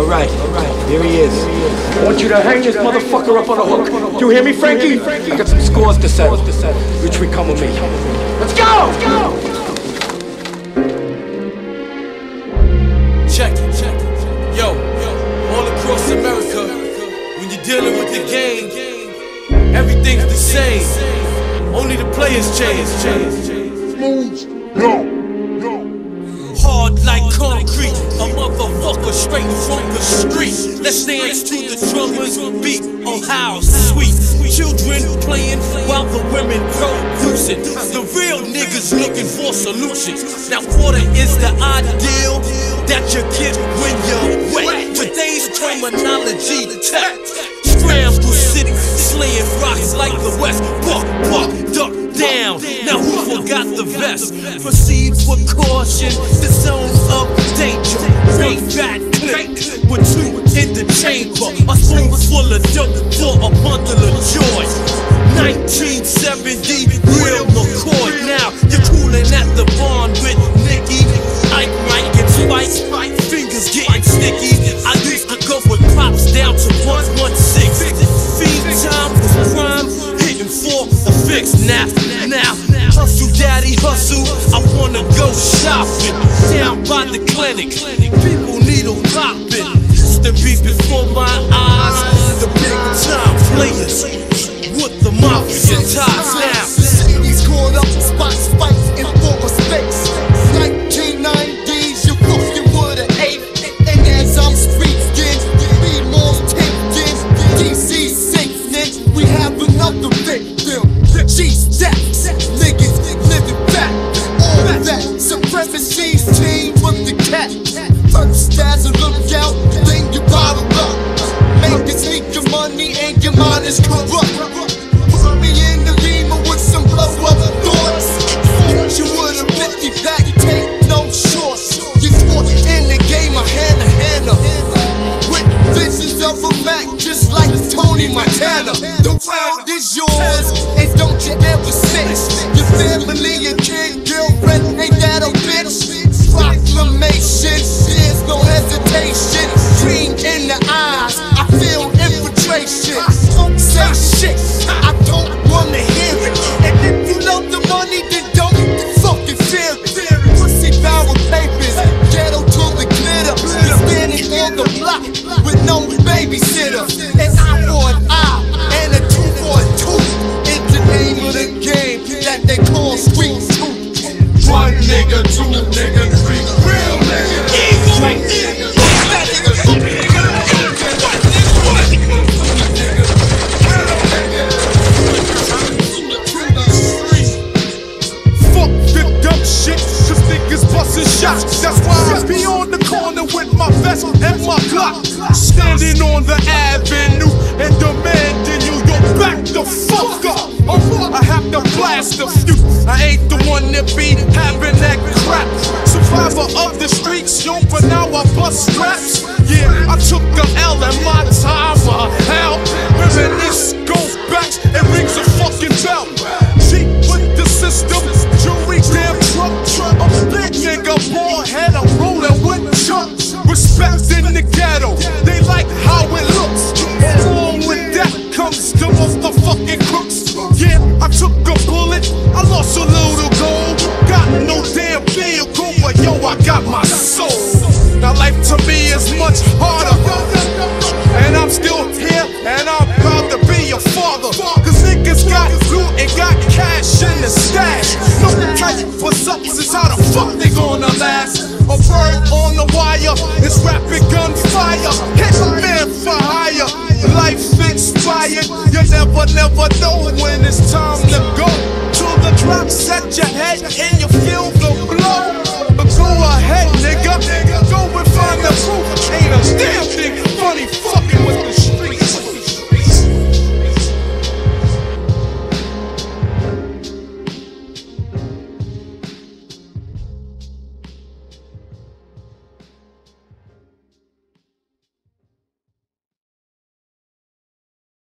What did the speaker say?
Alright, alright, here he is. I want you to hang this motherfucker up on a hook. You hear me, Frankie? I got some scores to settle. Which we come with me. Let's go! Let's go! Check it, check it. Yo, all across America, when you're dealing with the game, everything's the same. Only the players change. Moves, yo. Hard like concrete, a motherfucker straight from the street. Let's dance to the drummers beat. Oh how sweet. Children playing while the women producing. The real niggas looking for solutions. Now water is the ideal that you get when you're wet. Today's terminology tech. Scramble city, slaying rocks like the West. Buck, buck, duck down. Now who forgot the vest? Proceed with caution. The zone of danger. Big fat click with two in the chamber. A spoon full of dope for a bundle of joy. 1970, real the supremacy's team with the cat. First as a lookout, then you bottle up. Make it sneak your money and your mind is corrupt. Put me in the lima with some blow up thoughts. You would have 50 back, take no shorts. You fought in the game, a hand to hander. With visions of a Mac, just like Tony Montana. The world is yours, and don't you ever sit. Your family, your The dumb shit, cause niggas bustin' shots. That's why I be on the corner with my vest and my Glock. Standing on the avenue and demanding you, yo, back the fuck up. I have to blast a few. I ain't the one that be having that crap. Survivor of the streets, yo, but now I bust straps. The it's rapid gunfire. Hit man for hire, life expired. You never, never know when it's time to go. To the drop set your head and your feel